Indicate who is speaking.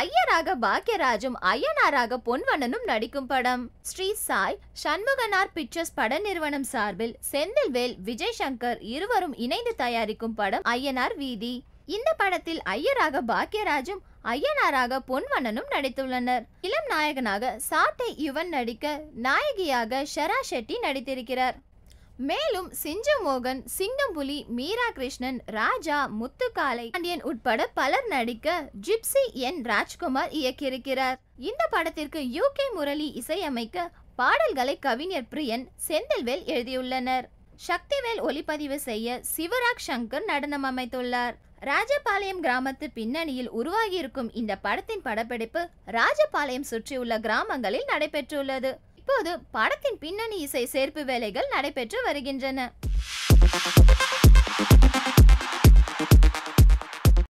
Speaker 1: ஐயராக பாக்யராஜும் ஐயனாராக பொன்வண்ணனும் நடிக்கும் படம். ஸ்ரீ சாய் சண்முகனார் பிக்சர்ஸ் பட நிறுவனம் சார்பில் செந்தில்வேல் விஜய் சங்கர் இருவரும் இணைந்து தயாரிக்கும் படம் ஐயனார் வீதி. இந்த படத்தில் ஐயராக பாக்யராஜும் ஐயனாராக பொன்வண்ணனும் நடித்துள்ளனர். இளம் நாயகனாக சாட்டை யுவன் நடிக்க நாயகியாக ஷரா ஷெட்டி நடித்திருக்கிறார். மேலும் சிஞ்சு மோகன் சிங்கம்புலி மீரா கிருஷ்ணன் ராஜா முத்துக்காலை பாண்டியன் உட்பட பலர் நடிக்க ஜிப்சி என். ராஜ்குமார் இயக்கியிருக்கிறார். இந்த படத்திற்கு யூகே முரளி இசையமைக்க பாடல்களை கவிஞர் பிரியன் செந்தில்வேல் எழுதியுள்ளனர். சக்திவேல் ஒளிப்பதிவு செய்ய சிவராக் சங்கர் நடனம் அமைத்துள்ளார். ராஜபாளையம் கிராமத்து பின்னணியில் உருவாகியிருக்கும் இந்த படத்தின் படப்பிடிப்பு ராஜபாளையம் சுற்றியுள்ள கிராமங்களில் நடைபெற்றுள்ளது. இப்போது படத்தின் பின்னணி இசை சேர்ப்பு வேலைகள் நடைபெற்று வருகின்றன.